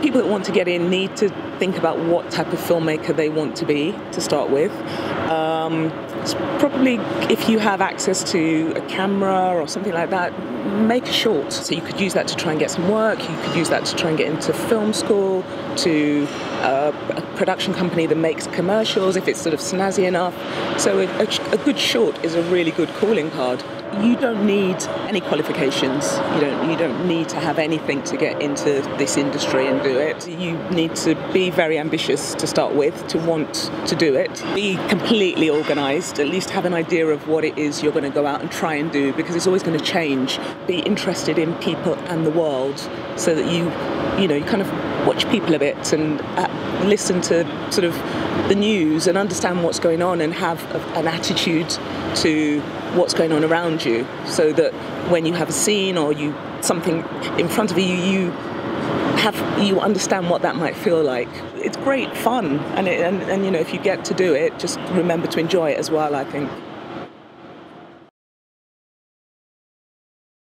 people that want to get in need to think about what type of filmmaker they want to be to start with. Um, probably if you have access to a camera or something like that, make a short. So you could use that to try and get some work. You could use that to try and get into film school, to uh, a production company that makes commercials if it's sort of snazzy enough. So a, a, a good short is a really good calling card you don't need any qualifications. You don't you don't need to have anything to get into this industry and do it. You need to be very ambitious to start with, to want to do it. Be completely organized, at least have an idea of what it is you're going to go out and try and do because it's always going to change. Be interested in people and the world so that you you know, you kind of watch people a bit and uh, listen to sort of the news and understand what's going on and have a, an attitude to what's going on around you so that when you have a scene or you something in front of you you have you understand what that might feel like. It's great fun and, it, and and you know if you get to do it just remember to enjoy it as well i think